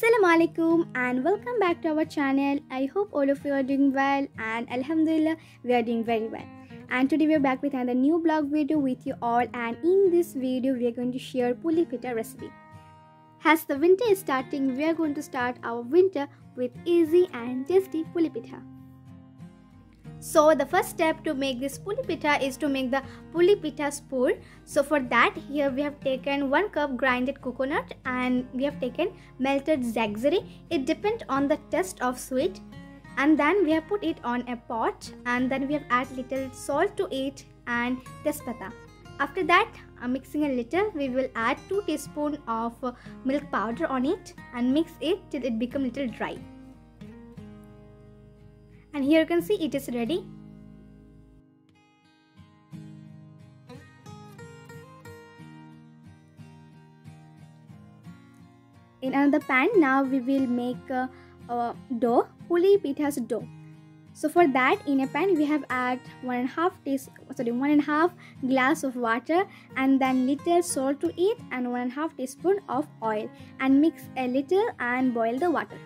Assalamu alaikum and welcome back to our channel. I hope all of you are doing well and Alhamdulillah we are doing very well. And today we are back with another new blog video with you all and in this video we are going to share puli pitha recipe. As the winter is starting, we are going to start our winter with easy and tasty puli pitha. So the first step to make this puli pitha is to make the puli pitha spur. So for that here we have taken 1 cup grinded coconut and we have taken melted jaggery. It depends on the taste of sweet and then we have put it on a pot and then we have add little salt to it and tejpata. After that uh, mixing a little we will add 2 teaspoon of uh, milk powder on it and mix it till it become little dry and here you can see it is ready. In another pan now we will make a, a dough puli pitha's dough. So for that in a pan we have add one and a half teaspoon sorry one and a half glass of water and then little salt to it and one half teaspoon of oil. And mix a little and boil the water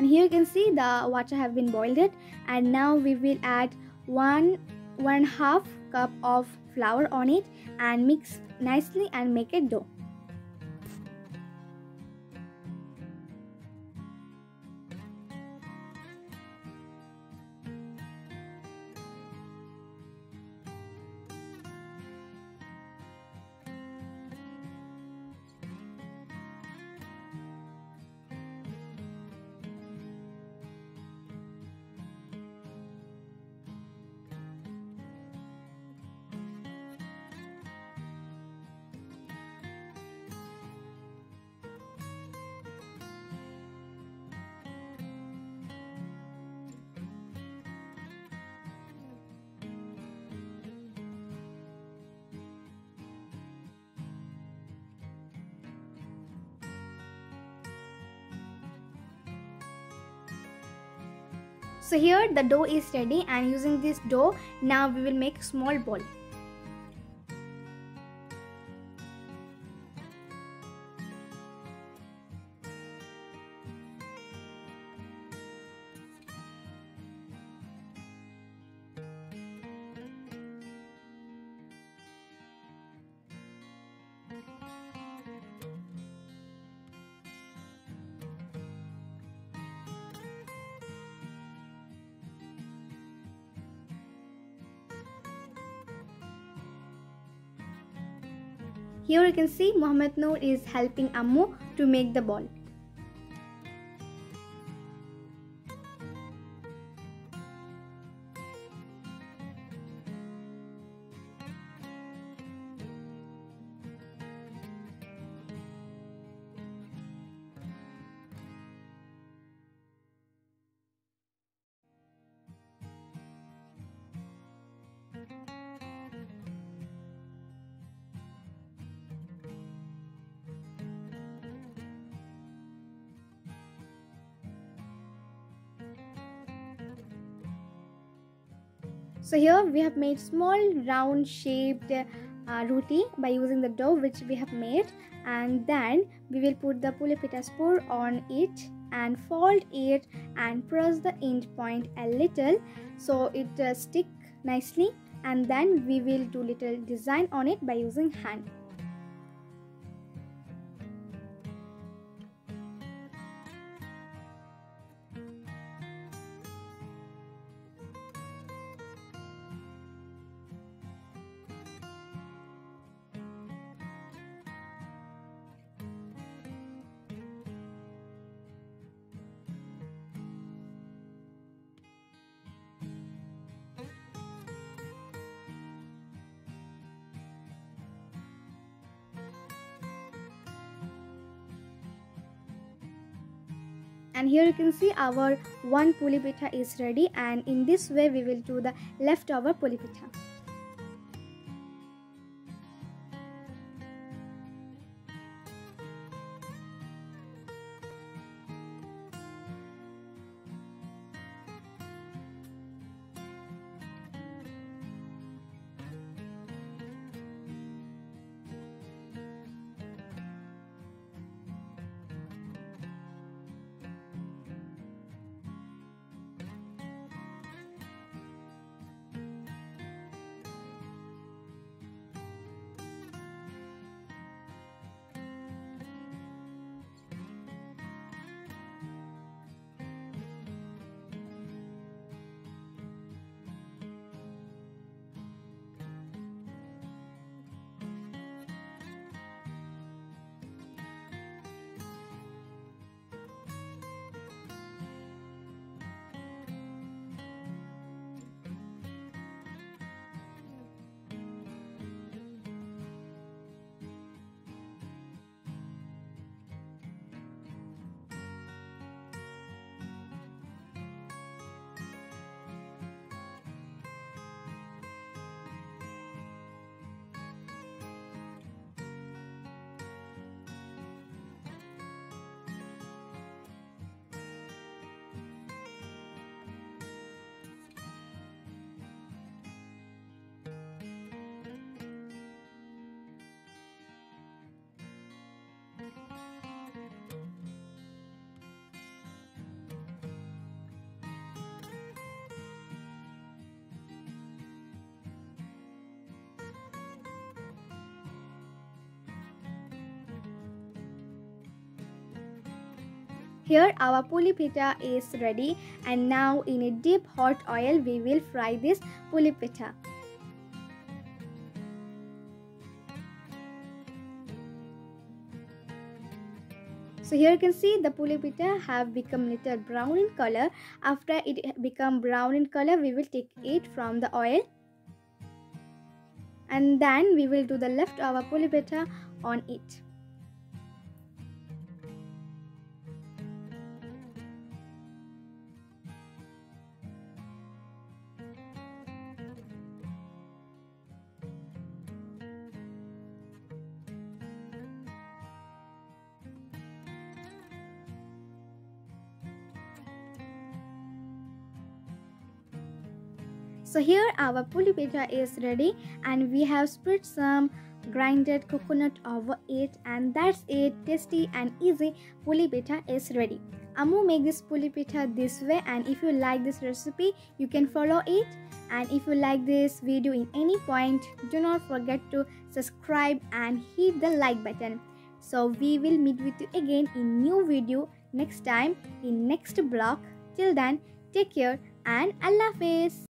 and here you can see the water have been boiled it. And now we will add one one half cup of flour on it and mix nicely and make a dough So here the dough is ready and using this dough now we will make small ball. Here you can see Muhammad Noor is helping Ammu to make the ball. So here we have made small round shaped uh, roti by using the dough which we have made and then we will put the puli pitha spur on it and fold it and press the end point a little so it uh, stick nicely and then we will do little design on it by using hand. And here you can see our one puli pitha is ready. And in this way we will do the leftover puli pitha here our puli pitha is ready and now in a deep hot oil we will fry this puli pitha. So here you can see the puli pitha have become little brown in color. After it become brown in color we will take it from the oil. And then we will do the leftover puli pitha on it So here our puli pitha is ready and we have spread some grinded coconut over it and that's it tasty and easy puli pitha is ready. Amu make this puli pitha this way and if you like this recipe you can follow it and if you like this video in any point do not forget to subscribe and hit the like button. So we will meet with you again in new video next time in next blog. Till then take care and Allah Hafiz.